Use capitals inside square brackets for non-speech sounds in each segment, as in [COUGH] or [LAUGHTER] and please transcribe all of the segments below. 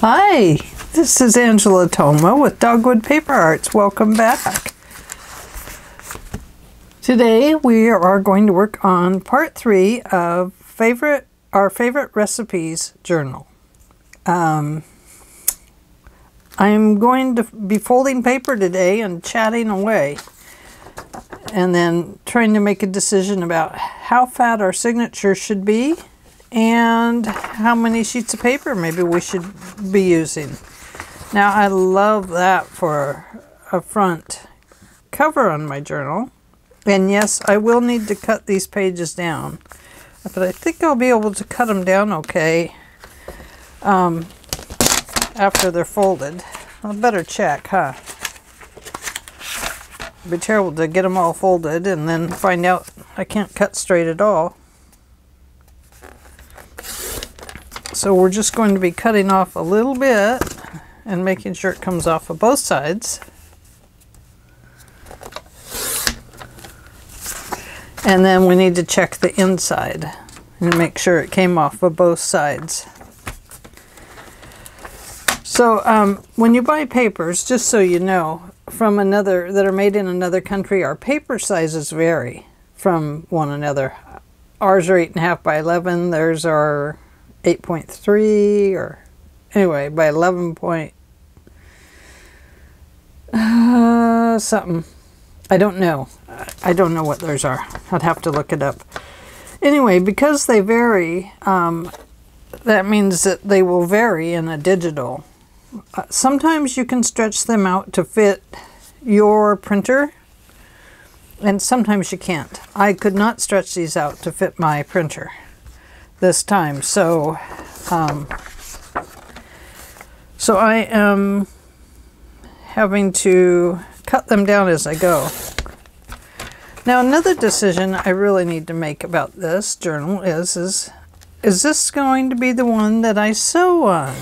Hi, this is Angela Thoma with Dogwood Paper Arts. Welcome back. Today we are going to work on part three of favorite our favorite recipes journal. Um, I'm going to be folding paper today and chatting away and then trying to make a decision about how fat our signature should be and how many sheets of paper maybe we should be using. Now I love that for a front cover on my journal. And yes, I will need to cut these pages down. But I think I'll be able to cut them down okay um, after they're folded. I better check, huh? Be terrible to get them all folded and then find out I can't cut straight at all. So we're just going to be cutting off a little bit and making sure it comes off of both sides. And then we need to check the inside and make sure it came off of both sides. So um, when you buy papers, just so you know, from another that are made in another country, our paper sizes vary from one another. Ours are eight and a half by eleven. Theirs are 8.3 or anyway by 11 point uh, something. I don't know. I don't know what theirs are. I'd have to look it up. Anyway because they vary um, that means that they will vary in a digital. Uh, sometimes you can stretch them out to fit your printer and sometimes you can't. I could not stretch these out to fit my printer this time. So, um, so I am having to cut them down as I go. Now another decision I really need to make about this journal is, is, is this going to be the one that I sew on?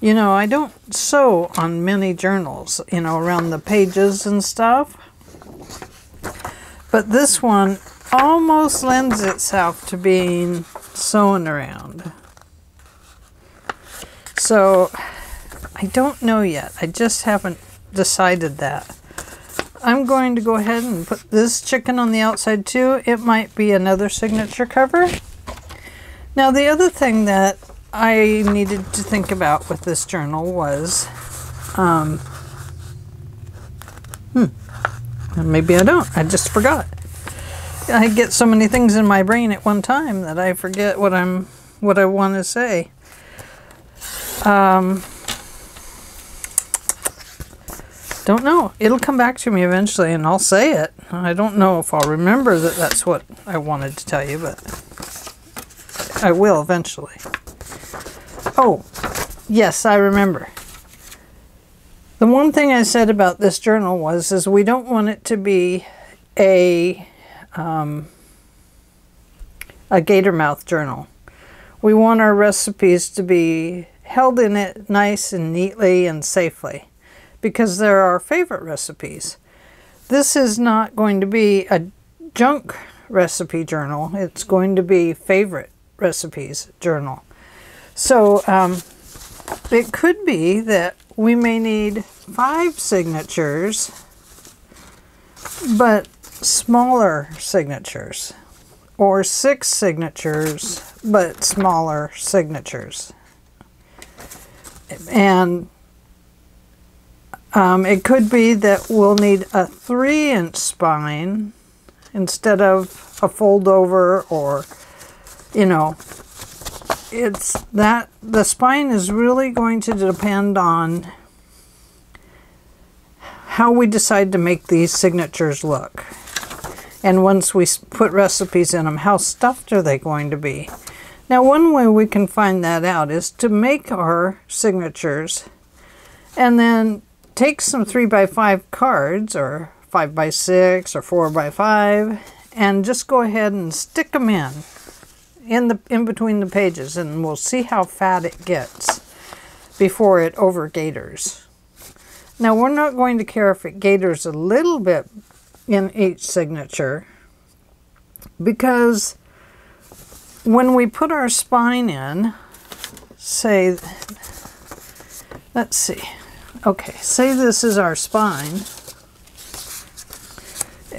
You know, I don't sew on many journals, you know, around the pages and stuff. But this one almost lends itself to being sewn around. So I don't know yet. I just haven't decided that. I'm going to go ahead and put this chicken on the outside too. It might be another signature cover. Now the other thing that I needed to think about with this journal was, um, hmm, maybe I don't. I just forgot. I get so many things in my brain at one time that I forget what I'm what I want to say. Um, don't know. It'll come back to me eventually and I'll say it. I don't know if I'll remember that that's what I wanted to tell you, but I will eventually. Oh, yes, I remember. The one thing I said about this journal was is we don't want it to be a um, a gator mouth journal. We want our recipes to be held in it nice and neatly and safely because they're our favorite recipes. This is not going to be a junk recipe journal. It's going to be favorite recipes journal. So um, it could be that we may need five signatures, but smaller signatures or six signatures but smaller signatures and um, it could be that we'll need a three inch spine instead of a fold over or you know it's that the spine is really going to depend on how we decide to make these signatures look. And once we put recipes in them, how stuffed are they going to be? Now one way we can find that out is to make our signatures and then take some 3 by 5 cards or 5 by 6 or 4 by 5 and just go ahead and stick them in in the in between the pages and we'll see how fat it gets before it over gators. Now we're not going to care if it gators a little bit in each signature because when we put our spine in, say let's see. Okay, say this is our spine.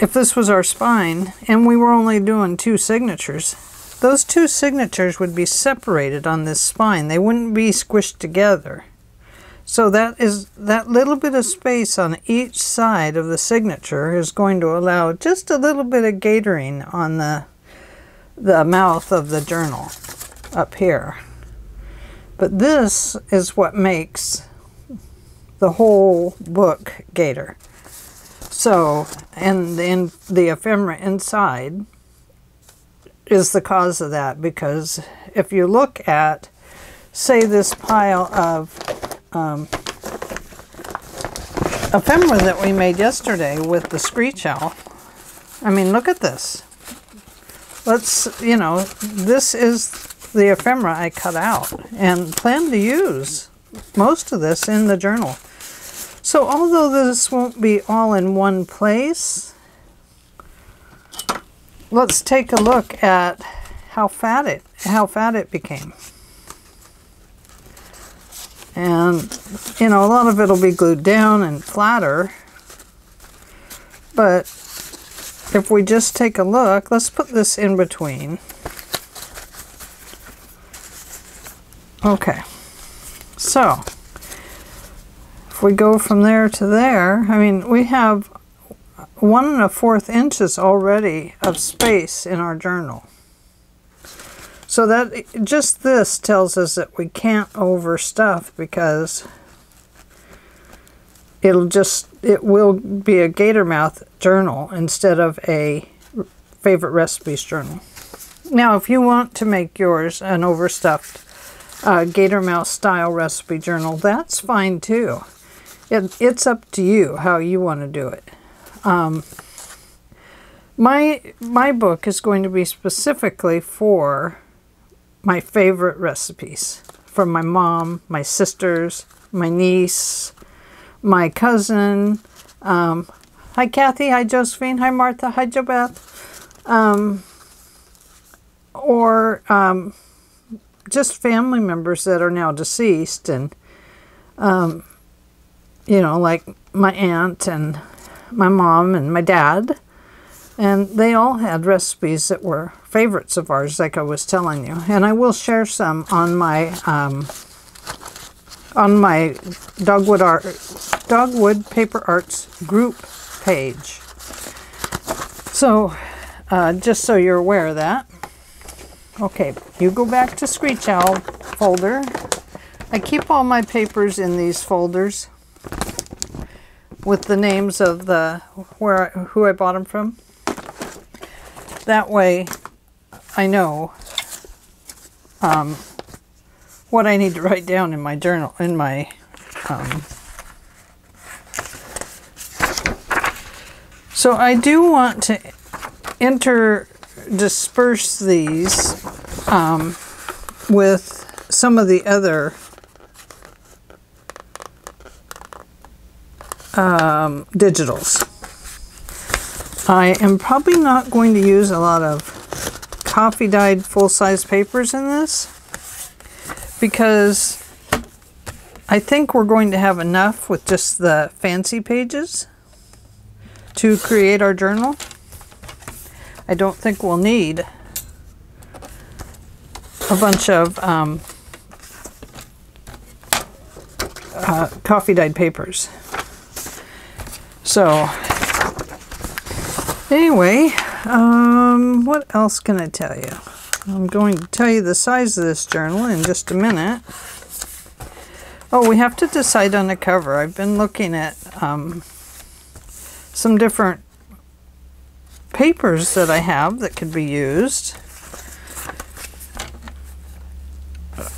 If this was our spine and we were only doing two signatures, those two signatures would be separated on this spine. They wouldn't be squished together. So that is that little bit of space on each side of the signature is going to allow just a little bit of gatoring on the the mouth of the journal up here. But this is what makes the whole book gator. So, and in the ephemera inside is the cause of that because if you look at, say, this pile of um, ephemera that we made yesterday with the screech owl, I mean, look at this. Let's, you know, this is the ephemera I cut out and plan to use most of this in the journal. So although this won't be all in one place, let's take a look at how fat it how fat it became. And you know, a lot of it'll be glued down and flatter. But if we just take a look, let's put this in between. Okay. So, if we go from there to there, I mean, we have one and a fourth inches already of space in our journal. So that just this tells us that we can't overstuff because it'll just it will be a gator mouth journal instead of a favorite recipes journal. Now if you want to make yours an overstuffed uh, gator mouth style recipe journal, that's fine too it, it's up to you how you want to do it. Um, my my book is going to be specifically for my favorite recipes from my mom, my sisters, my niece, my cousin. Um, hi Kathy, hi Josephine, hi Martha, hi JoBeth. Um, or um, just family members that are now deceased and um, you know, like my aunt and my mom and my dad. And they all had recipes that were favorites of ours, like I was telling you. And I will share some on my um, on my Dogwood Art Dogwood Paper Arts group page. So, uh, just so you're aware of that. Okay, you go back to Screech Owl folder. I keep all my papers in these folders with the names of the where who I bought them from. That way, I know um, what I need to write down in my journal in my. Um, so I do want to interdisperse these um, with some of the other um, digitals. I am probably not going to use a lot of coffee dyed full-size papers in this because I think we're going to have enough with just the fancy pages to create our journal. I don't think we'll need a bunch of um, uh, coffee dyed papers. So, anyway, um, what else can I tell you? I'm going to tell you the size of this journal in just a minute. Oh, we have to decide on the cover. I've been looking at um, some different papers that I have that could be used.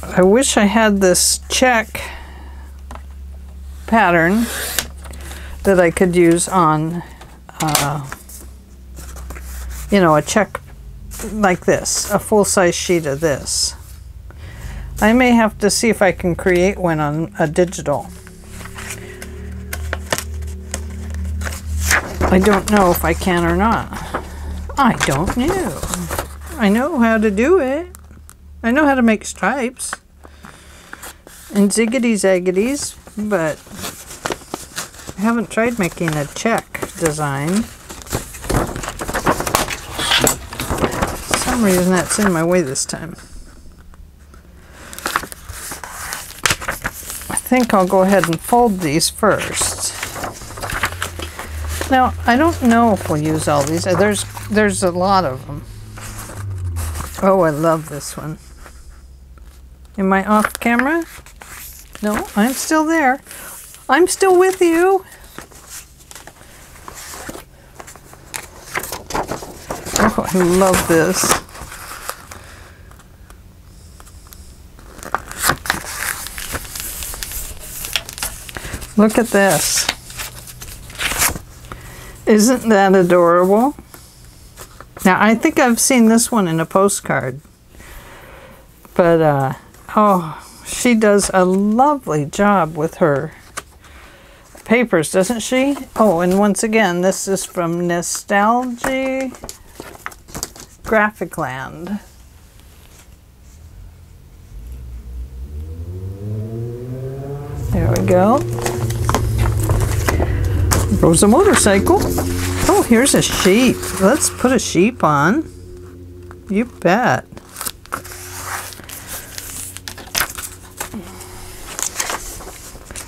I wish I had this check pattern that I could use on, uh, you know, a check like this, a full-size sheet of this. I may have to see if I can create one on a digital. I don't know if I can or not. I don't know. I know how to do it. I know how to make stripes and ziggity zaggities but I haven't tried making a check design. Some reason that's in my way this time. I think I'll go ahead and fold these first. Now, I don't know if we'll use all these. Uh, there's there's a lot of them. Oh, I love this one. Am I off camera? No, I'm still there. I'm still with you. Oh, I love this. Look at this. Isn't that adorable? Now, I think I've seen this one in a postcard. But, uh, oh, she does a lovely job with her papers, doesn't she? Oh, and once again, this is from Nostalgia Graphic Land. There we go. Goes a motorcycle. Oh, here's a sheep. Let's put a sheep on. You bet.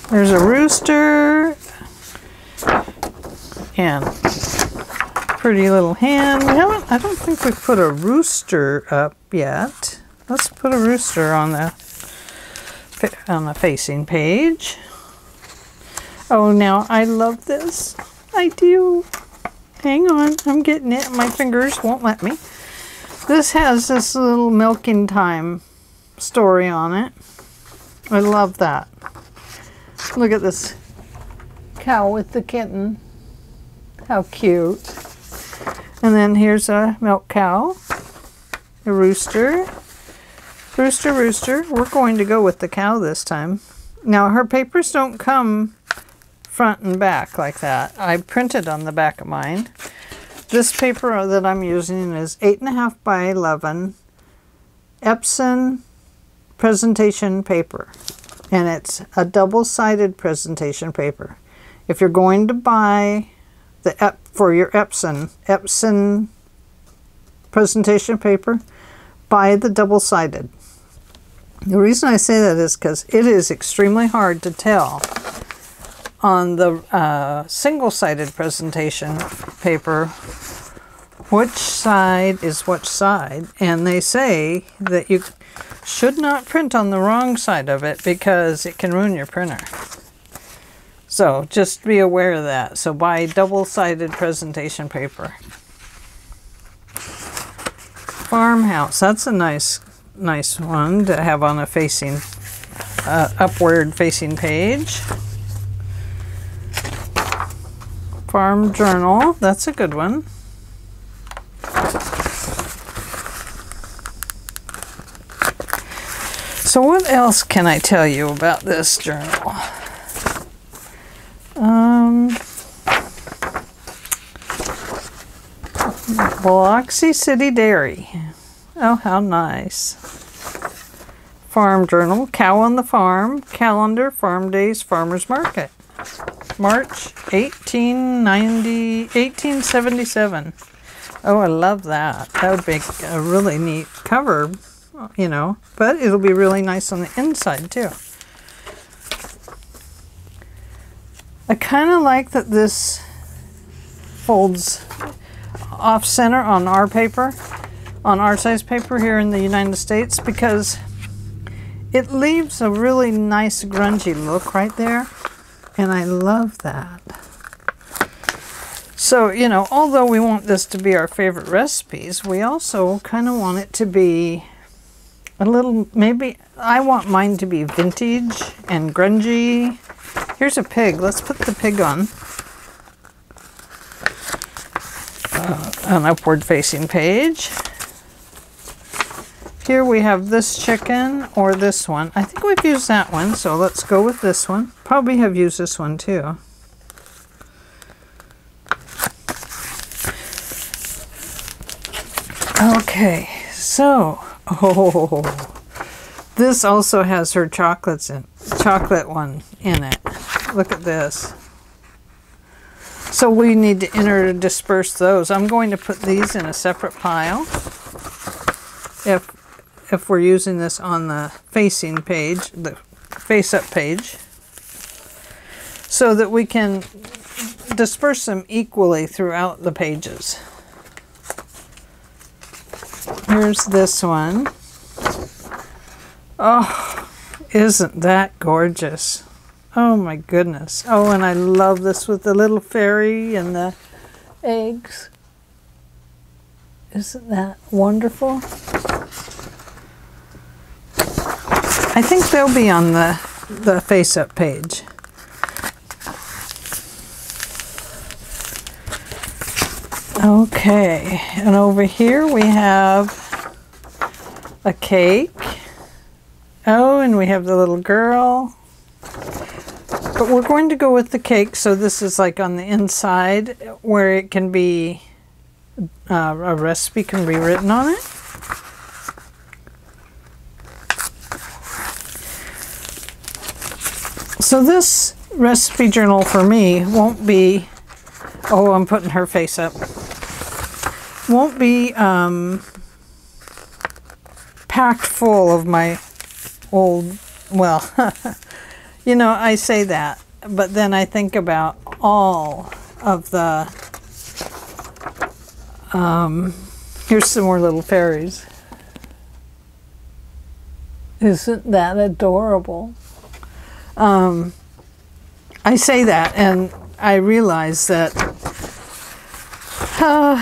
There's a rooster and pretty little hen. We haven't, I don't think we've put a rooster up yet. Let's put a rooster on the on the facing page. Oh, now I love this. I do. Hang on, I'm getting it. My fingers won't let me. This has this little milking time story on it. I love that. Look at this cow with the kitten. How cute. And then here's a milk cow, a rooster. Rooster, rooster. We're going to go with the cow this time. Now her papers don't come front and back like that. I printed on the back of mine. This paper that I'm using is 8.5 by 11 Epson presentation paper and it's a double-sided presentation paper. If you're going to buy the Ep for your Epson, Epson presentation paper, buy the double-sided. The reason I say that is because it is extremely hard to tell on the uh, single-sided presentation paper which side is which side and they say that you should not print on the wrong side of it because it can ruin your printer. So just be aware of that. So buy double-sided presentation paper. Farmhouse, that's a nice nice one to have on a facing uh, upward facing page. Farm Journal, that's a good one. So what else can I tell you about this journal? Um, Biloxi City Dairy. Oh, how nice. Farm Journal, Cow on the Farm, Calendar, Farm Days, Farmers Market. March 1890, 1877. Oh, I love that. That would make a really neat cover you know, but it'll be really nice on the inside too. I kind of like that this folds off center on our paper, on our size paper here in the United States because it leaves a really nice grungy look right there and I love that. So, you know, although we want this to be our favorite recipes, we also kind of want it to be a little, maybe, I want mine to be vintage and grungy. Here's a pig. Let's put the pig on. Uh, an upward facing page. Here we have this chicken or this one. I think we've used that one, so let's go with this one. Probably have used this one too. Okay, so [LAUGHS] Oh, This also has her chocolates in chocolate one in it. Look at this. So we need to interdisperse those. I'm going to put these in a separate pile. If if we're using this on the facing page, the face up page, so that we can disperse them equally throughout the pages. Here's this one. Oh, isn't that gorgeous? Oh my goodness. Oh, and I love this with the little fairy and the eggs. Isn't that wonderful? I think they'll be on the, the face-up page. Okay, and over here we have a cake. Oh, and we have the little girl. But we're going to go with the cake, so this is like on the inside where it can be, uh, a recipe can be written on it. So this recipe journal for me won't be, oh, I'm putting her face up, won't be um, packed full of my old, well, [LAUGHS] you know, I say that, but then I think about all of the, um, here's some more little fairies. Isn't that adorable? Um, I say that and I realize that uh,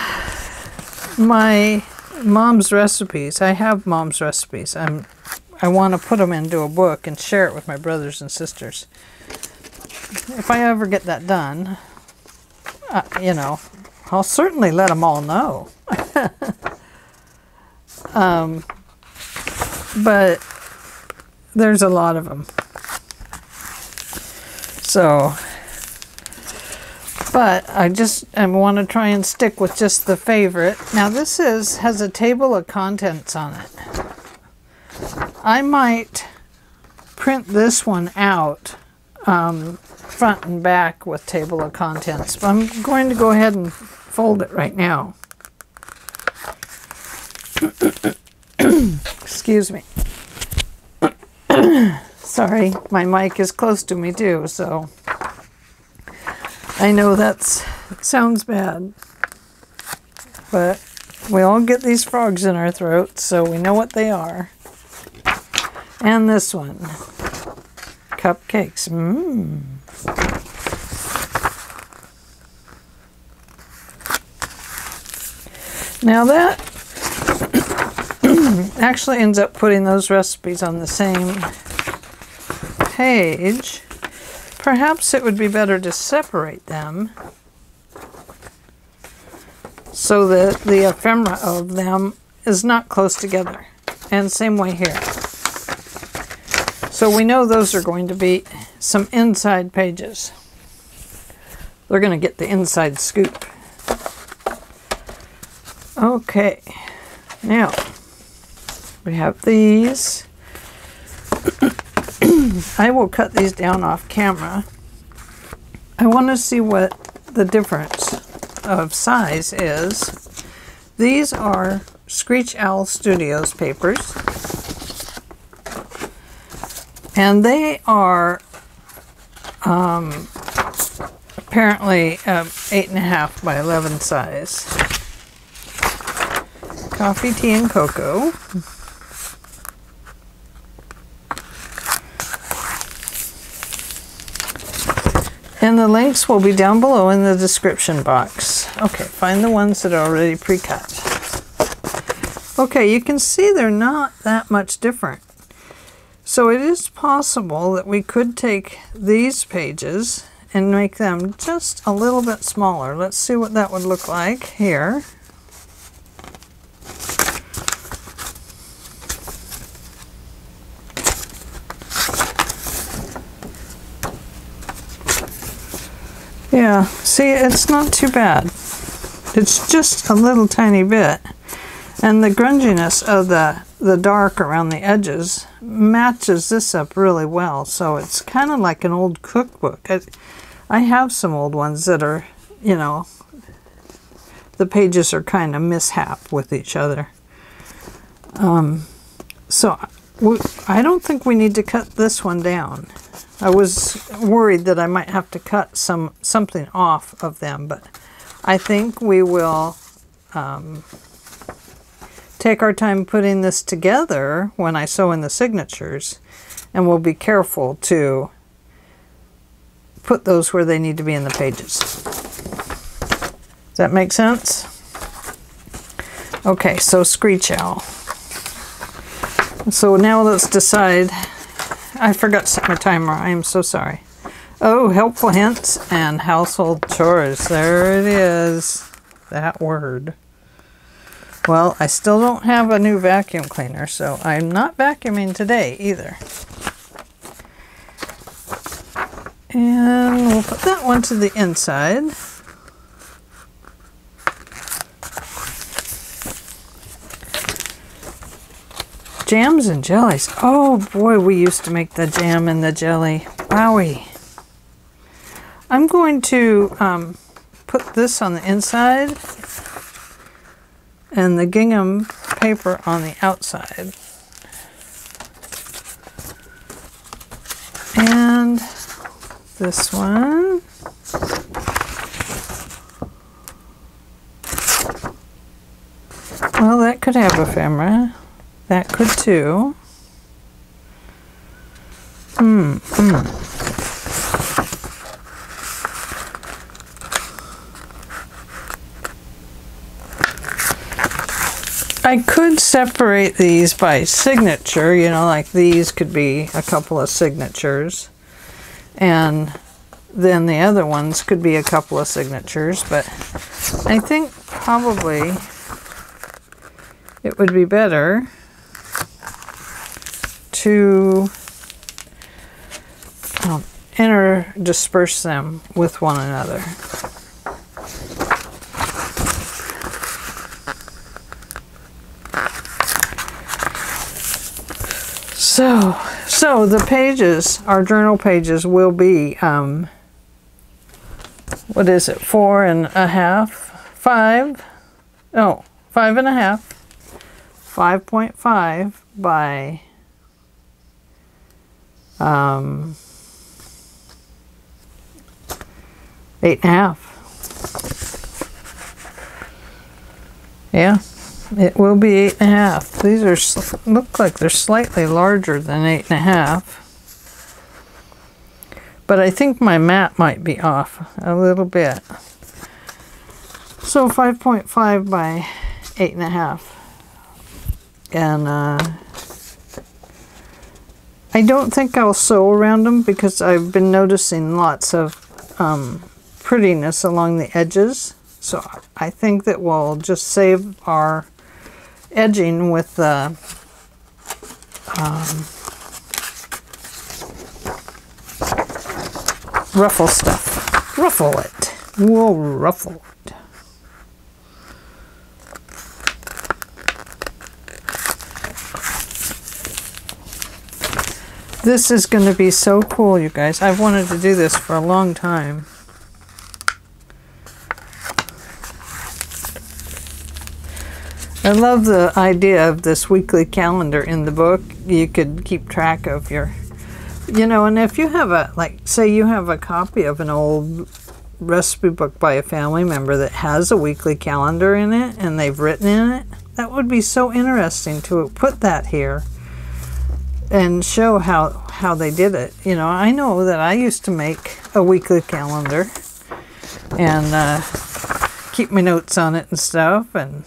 my mom's recipes, I have mom's recipes. I'm, I want to put them into a book and share it with my brothers and sisters. If I ever get that done, uh, you know, I'll certainly let them all know. [LAUGHS] um, but there's a lot of them. So, but I just I want to try and stick with just the favorite. Now this is has a table of contents on it. I might print this one out um, front and back with table of contents, but I'm going to go ahead and fold it right now. [COUGHS] Excuse me. [COUGHS] [COUGHS] Sorry, my mic is close to me too, so I know that sounds bad. But we all get these frogs in our throats, so we know what they are. And this one. Cupcakes. Mmm. Now that [COUGHS] actually ends up putting those recipes on the same page, perhaps it would be better to separate them so that the ephemera of them is not close together. And same way here. So we know those are going to be some inside pages. They're going to get the inside scoop. Okay, now we have these. I will cut these down off camera. I want to see what the difference of size is. These are Screech Owl Studios papers. And they are um, apparently um, 8.5 by 11 size. Coffee, tea, and cocoa. And the links will be down below in the description box. Okay, find the ones that are already pre-cut. Okay, you can see they're not that much different. So it is possible that we could take these pages and make them just a little bit smaller. Let's see what that would look like here. Yeah, see, it's not too bad. It's just a little tiny bit. And the grunginess of the, the dark around the edges matches this up really well. So it's kind of like an old cookbook. I, I have some old ones that are, you know, the pages are kind of mishap with each other. Um, so I don't think we need to cut this one down. I was worried that I might have to cut some something off of them, but I think we will um, take our time putting this together when I sew in the signatures, and we'll be careful to put those where they need to be in the pages. Does that make sense? Okay, so Screech Owl. So now let's decide. I forgot to set my timer. I am so sorry. Oh, helpful hints and household chores. There it is. That word. Well, I still don't have a new vacuum cleaner, so I'm not vacuuming today either. And we'll put that one to the inside. Jams and jellies. Oh boy, we used to make the jam and the jelly. Wowie. I'm going to um, put this on the inside and the gingham paper on the outside. And this one. Well, that could have ephemera. That could too. Hmm, hmm. I could separate these by signature, you know, like these could be a couple of signatures. And then the other ones could be a couple of signatures, but I think probably it would be better to um, interdisperse them with one another. So, so the pages, our journal pages will be, um, what is it, four and a half, five, no, five and a half, 5.5 by um, eight and a half. Yeah, it will be eight and a half. These are look like they're slightly larger than eight and a half. But I think my mat might be off a little bit. So 5.5 by eight and a half. And uh, I don't think I'll sew around them because I've been noticing lots of um, prettiness along the edges. So I think that we'll just save our edging with the um, ruffle stuff. Ruffle it. We'll ruffle This is going to be so cool, you guys. I've wanted to do this for a long time. I love the idea of this weekly calendar in the book. You could keep track of your, you know, and if you have a, like, say you have a copy of an old recipe book by a family member that has a weekly calendar in it and they've written in it, that would be so interesting to put that here and show how how they did it. You know, I know that I used to make a weekly calendar and uh, keep my notes on it and stuff, and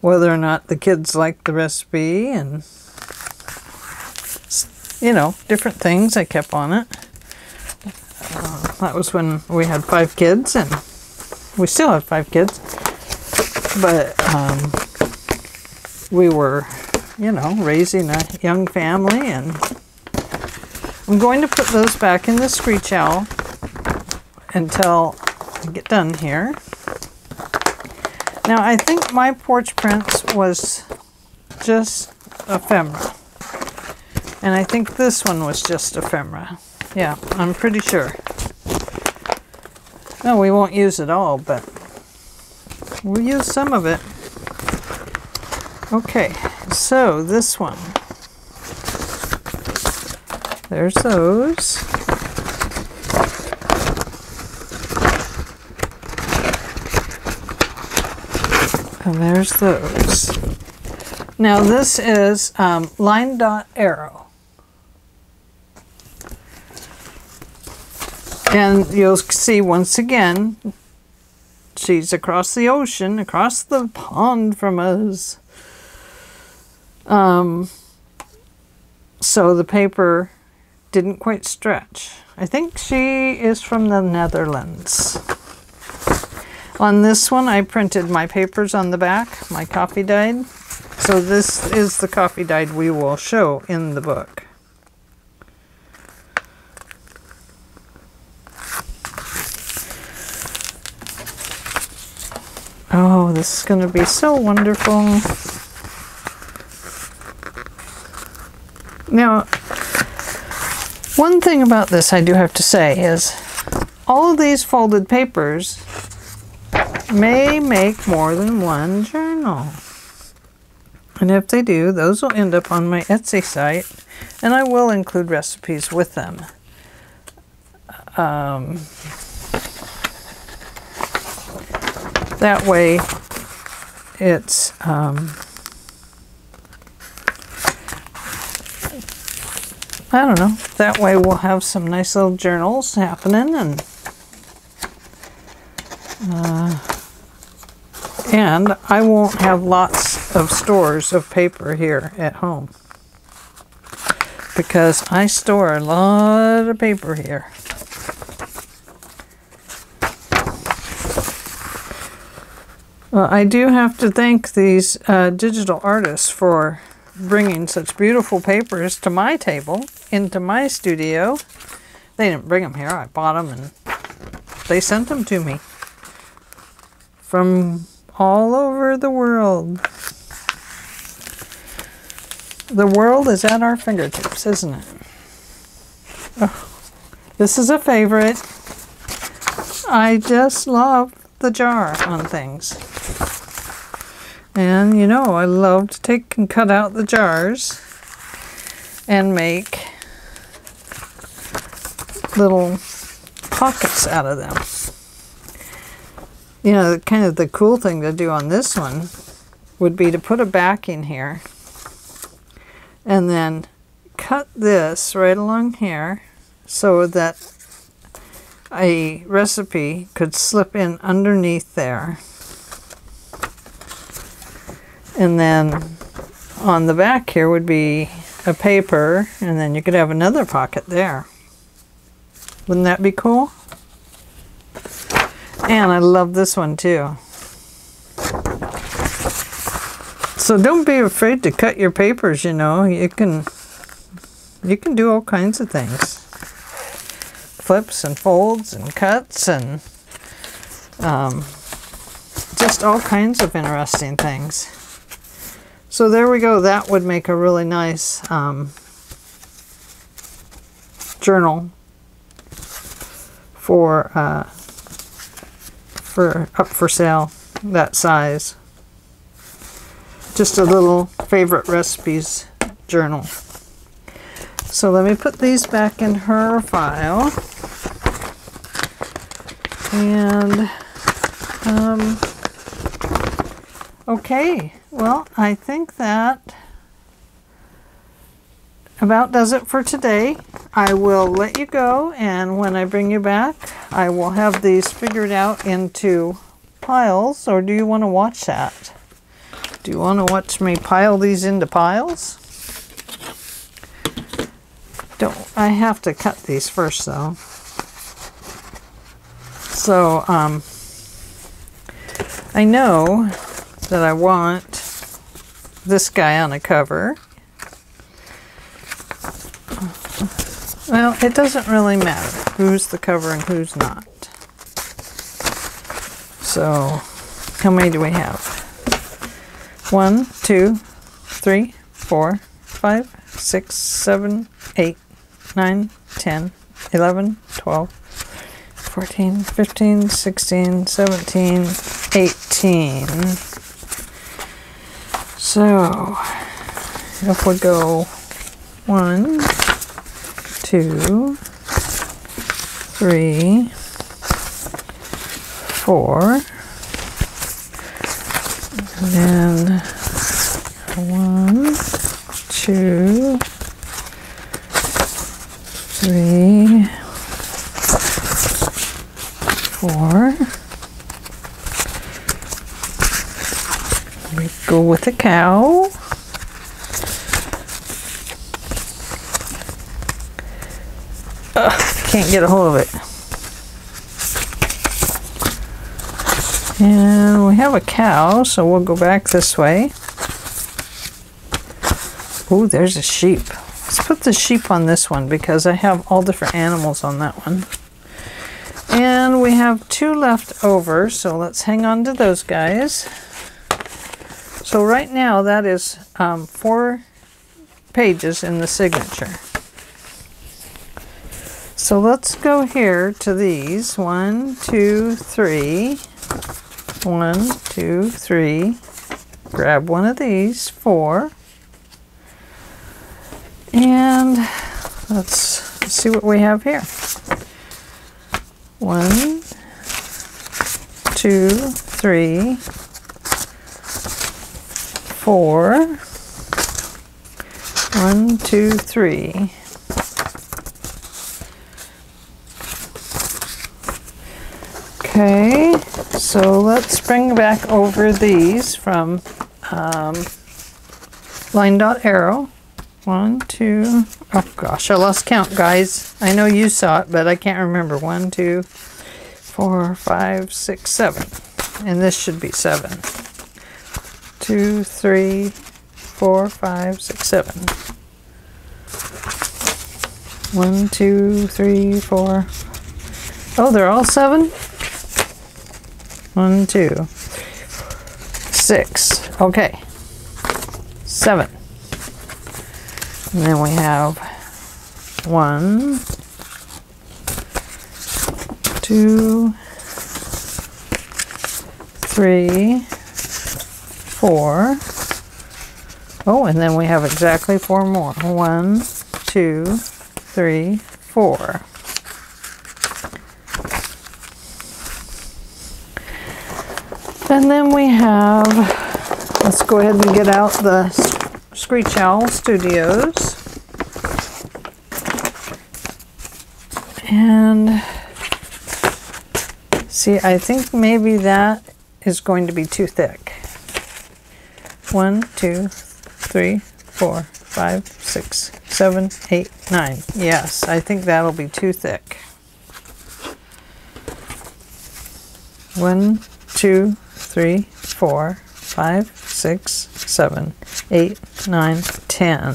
whether or not the kids liked the recipe, and you know, different things I kept on it. Uh, that was when we had five kids, and we still have five kids, but um, we were you know, raising a young family. And I'm going to put those back in the Screech Owl until I get done here. Now, I think my porch prints was just ephemera. And I think this one was just ephemera. Yeah, I'm pretty sure. No, we won't use it all, but we'll use some of it. Okay, so this one. There's those. And there's those. Now this is um, line dot arrow. And you'll see once again, she's across the ocean, across the pond from us. Um, so the paper didn't quite stretch. I think she is from the Netherlands. On this one, I printed my papers on the back, my coffee dyed. So this is the coffee dyed we will show in the book. Oh, this is going to be so wonderful. Now, one thing about this I do have to say is all of these folded papers may make more than one journal. And if they do, those will end up on my Etsy site, and I will include recipes with them. Um, that way, it's um, I don't know. That way, we'll have some nice little journals happening, and uh, and I won't have lots of stores of paper here at home because I store a lot of paper here. Well, I do have to thank these uh, digital artists for bringing such beautiful papers to my table, into my studio. They didn't bring them here. I bought them and they sent them to me from all over the world. The world is at our fingertips, isn't it? Oh, this is a favorite. I just love the jar on things. And you know, I love to take and cut out the jars and make little pockets out of them. You know, kind of the cool thing to do on this one would be to put a backing here and then cut this right along here so that a recipe could slip in underneath there. And then on the back here would be a paper and then you could have another pocket there. Wouldn't that be cool? And I love this one too. So don't be afraid to cut your papers, you know. You can you can do all kinds of things. Flips and folds and cuts and um, just all kinds of interesting things. So there we go. That would make a really nice um, journal for uh, for up for sale that size. Just a little favorite recipes journal. So let me put these back in her file. And um, okay well I think that about does it for today I will let you go and when I bring you back I will have these figured out into piles or do you want to watch that? Do you want to watch me pile these into piles? Don't I have to cut these first though. So um, I know that I want this guy on a cover Well, it doesn't really matter who's the cover and who's not. So, how many do we have? One, two, three, four, five, six, seven, eight, nine, ten, eleven, twelve, fourteen, fifteen, sixteen, seventeen, eighteen. So if we go one, two, three, four, and then one, two, three, four. We go with the cow. Can't get a hold of it. And we have a cow, so we'll go back this way. Oh, there's a sheep. Let's put the sheep on this one because I have all different animals on that one. And we have two left over, so let's hang on to those guys. So right now that is um, four pages in the signature. So let's go here to these. One, two, three. One, two, three. Grab one of these. Four. And let's see what we have here. One, two, three, four. One, two, three. Okay, so let's bring back over these from um, line dot arrow. One, two, oh gosh, I lost count, guys. I know you saw it, but I can't remember. One, two, four, five, six, seven. And this should be seven. Two, three, four, five, six, seven. One, two, three, four. Oh, they're all seven? One, two, six. Okay. Seven. And then we have one, two, three, four. Oh, and then we have exactly four more. One, two, three, four. And then we have, let's go ahead and get out the Screech Owl Studios. And see, I think maybe that is going to be too thick. One, two, three, four, five, six, seven, eight, nine. Yes, I think that'll be too thick. One, two, three, four, five, six, seven, eight, nine, ten.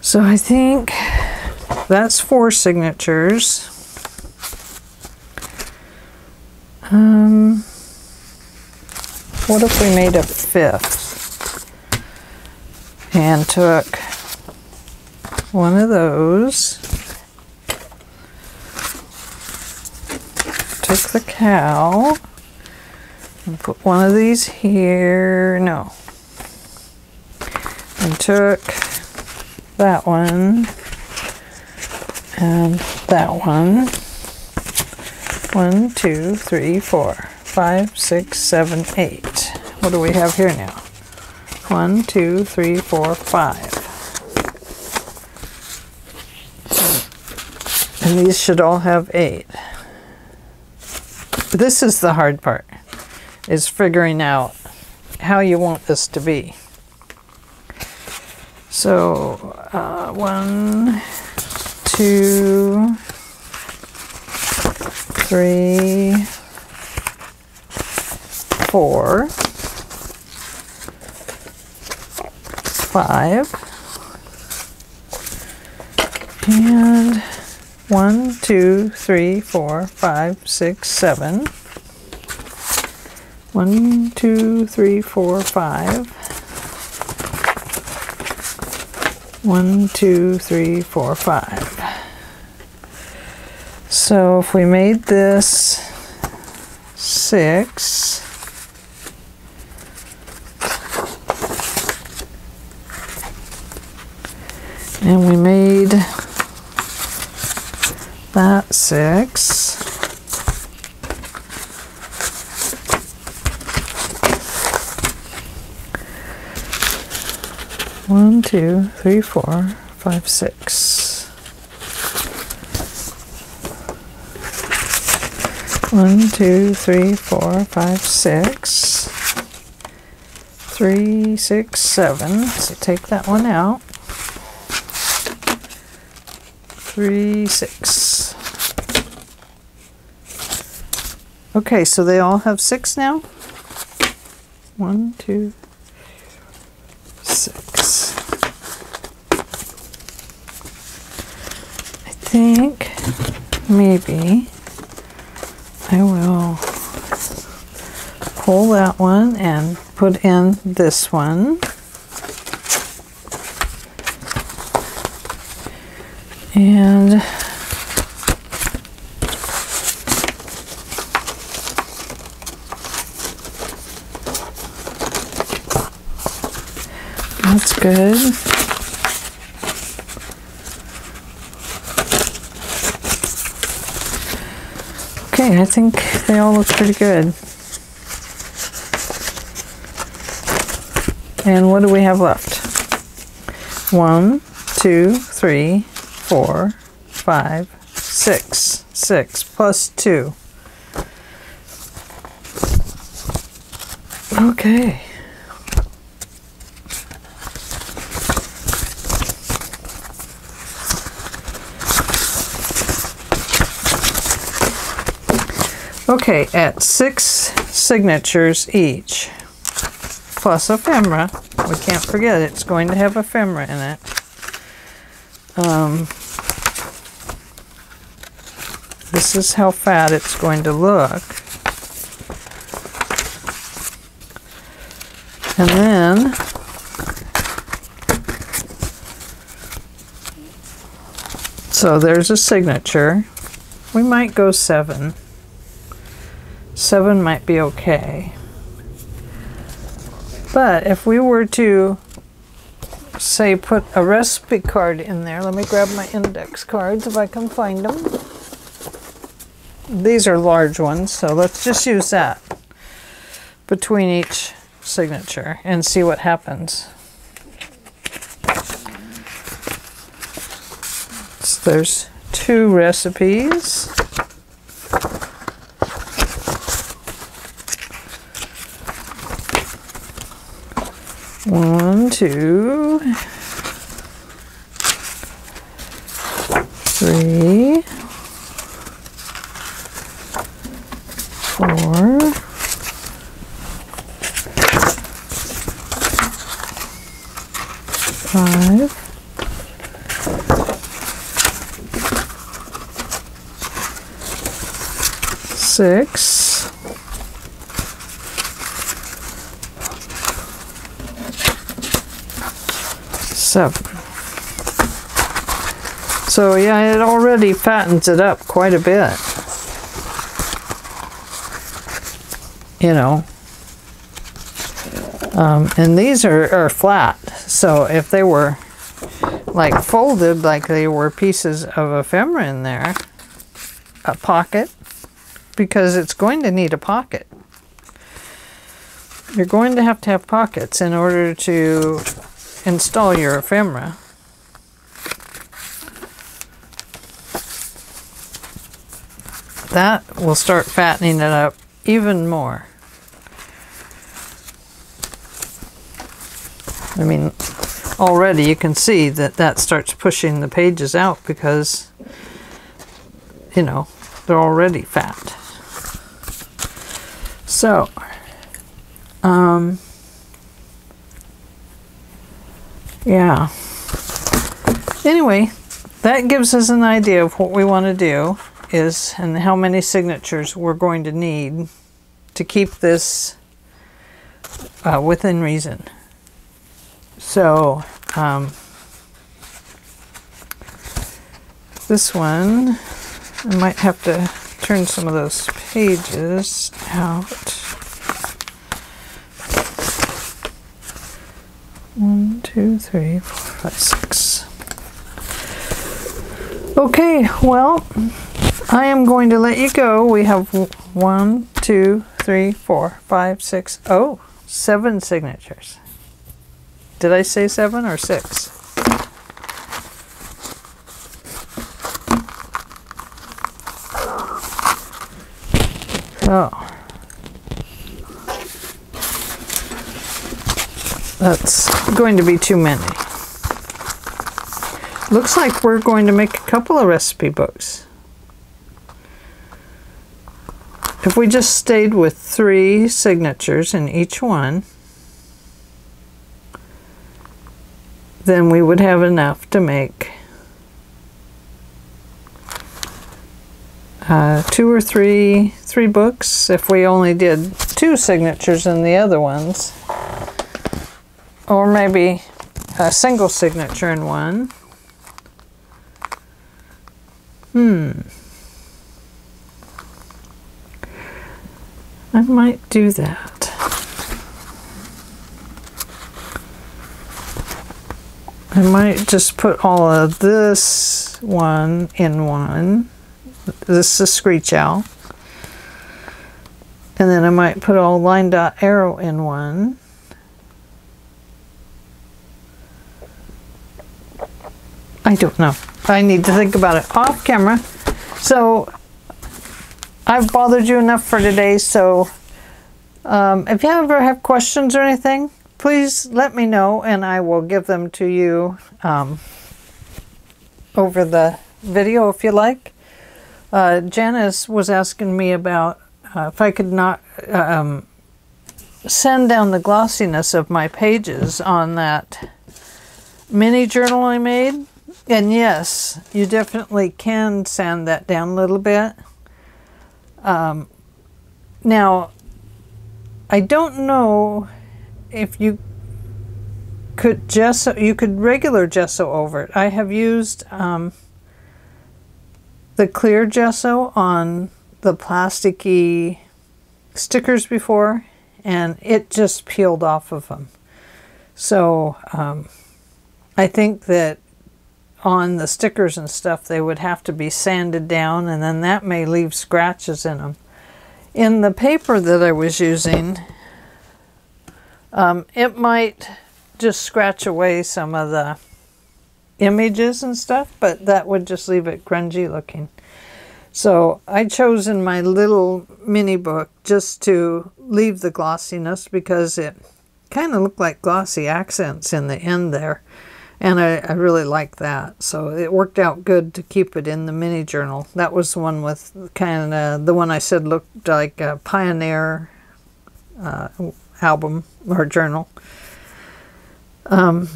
So I think that's four signatures. Um, what if we made a fifth and took one of those, took the cow, and put one of these here. No. And took that one and that one. One, two, three, four, five, six, seven, eight. What do we have here now? One, two, three, four, five. And these should all have eight. This is the hard part is figuring out how you want this to be. So, uh, one, two, three, four, five, and one, two, three, four, five, six, seven. One, two, three, four, five. One, two, three, four, five. So if we made this six, and we made that six, One, two, three, four, five, six. One, two, three, four, five, six. Three, six, seven. So take that one out. Three, six. Okay, so they all have six now? One, two, six. I think maybe I will pull that one and put in this one. And that's good. Okay, I think they all look pretty good. And what do we have left? One, two, three, four, five, six. Six plus two. Okay. Okay, at six signatures each, plus ephemera, we can't forget it's going to have ephemera in it. Um, this is how fat it's going to look. And then so there's a signature. We might go seven. Seven might be okay. But if we were to say put a recipe card in there, let me grab my index cards if I can find them. These are large ones, so let's just use that between each signature and see what happens. So there's two recipes. One, two, three, four, five, six, seven. So yeah, it already fattens it up quite a bit. You know. Um, and these are, are flat, so if they were like folded like they were pieces of ephemera in there, a pocket, because it's going to need a pocket. You're going to have to have pockets in order to install your ephemera. That will start fattening it up even more. I mean, already you can see that that starts pushing the pages out because, you know, they're already fat. So, um, yeah. Anyway, that gives us an idea of what we want to do is and how many signatures we're going to need to keep this uh, within reason. So, um, This one, I might have to turn some of those pages out. One, two, three, four, five, six. Okay, well, I am going to let you go. We have one, two, three, four, five, six, oh, seven signatures. Did I say seven or six? Oh. That's going to be too many. Looks like we're going to make a couple of recipe books. If we just stayed with three signatures in each one, then we would have enough to make uh, two or three three books. If we only did two signatures in the other ones or maybe a single signature in one. Hmm I might do that I might just put all of this one in one. This is Screech Owl. And then I might put all line dot arrow in one. I don't know. I need to think about it off camera. So I've bothered you enough for today. So um, if you ever have questions or anything, please let me know and I will give them to you um, over the video if you like. Uh, Janice was asking me about uh, if I could not um, send down the glossiness of my pages on that mini journal I made. And yes, you definitely can sand that down a little bit. Um, now, I don't know if you could gesso, you could regular gesso over it. I have used um, the clear gesso on the plasticky stickers before and it just peeled off of them. So um, I think that on the stickers and stuff they would have to be sanded down and then that may leave scratches in them. In the paper that I was using um, it might just scratch away some of the images and stuff, but that would just leave it grungy looking. So I chose in my little mini book just to leave the glossiness because it kind of looked like glossy accents in the end there. And I, I really like that. So it worked out good to keep it in the mini journal. That was the one with kind of, the one I said looked like a Pioneer uh, album or journal. Um,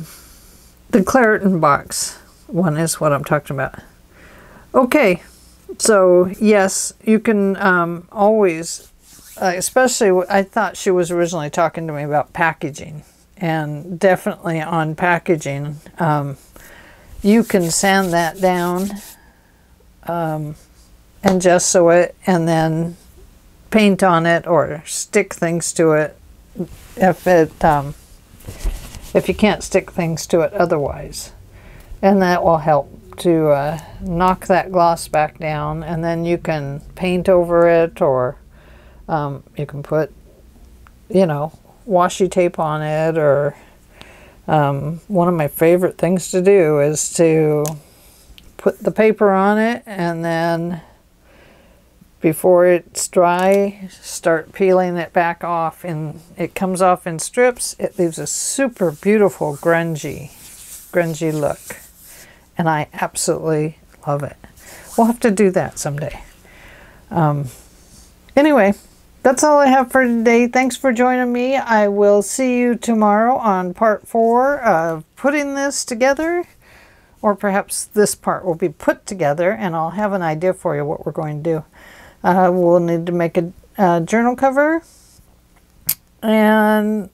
the Claritin box one is what I'm talking about. Okay, so yes, you can um, always, uh, especially I thought she was originally talking to me about packaging, and definitely on packaging, um, you can sand that down um, and gesso it, and then paint on it or stick things to it if it um, if you can't stick things to it otherwise. And that will help to uh, knock that gloss back down and then you can paint over it or um, you can put you know washi tape on it or um, one of my favorite things to do is to put the paper on it and then before it's dry start peeling it back off and it comes off in strips. It leaves a super beautiful grungy grungy look. And I absolutely love it. We'll have to do that someday. Um, anyway that's all I have for today. Thanks for joining me. I will see you tomorrow on part four of putting this together or perhaps this part will be put together and I'll have an idea for you what we're going to do. Uh, we'll need to make a, a journal cover and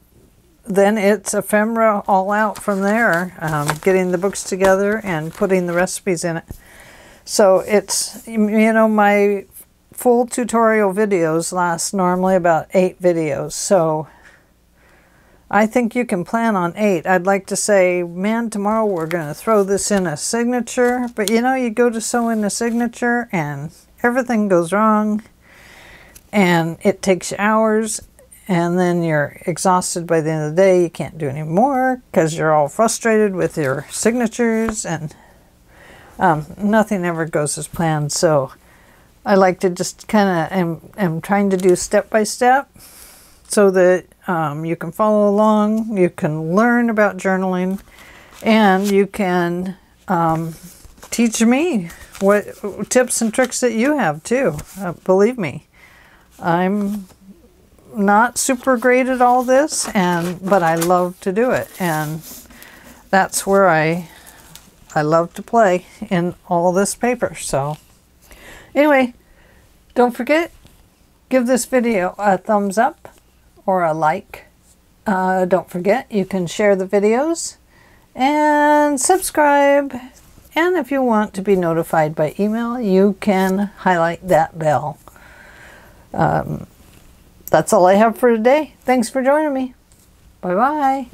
then it's ephemera all out from there, um, getting the books together and putting the recipes in it. So it's, you know, my full tutorial videos last normally about eight videos. So I think you can plan on eight. I'd like to say, man, tomorrow we're going to throw this in a signature. But you know, you go to sew in a signature and everything goes wrong. And it takes hours. And then you're exhausted by the end of the day. You can't do any more because you're all frustrated with your signatures. And um, nothing ever goes as planned. So I like to just kind of am, am trying to do step by step so that um, you can follow along, you can learn about journaling, and you can um, teach me what tips and tricks that you have too. Uh, believe me, I'm not super great at all this, and but I love to do it, and that's where I I love to play in all this paper. So anyway, don't forget, give this video a thumbs up or a like. Uh, don't forget, you can share the videos and subscribe. And if you want to be notified by email, you can highlight that bell. Um, that's all I have for today. Thanks for joining me. Bye-bye.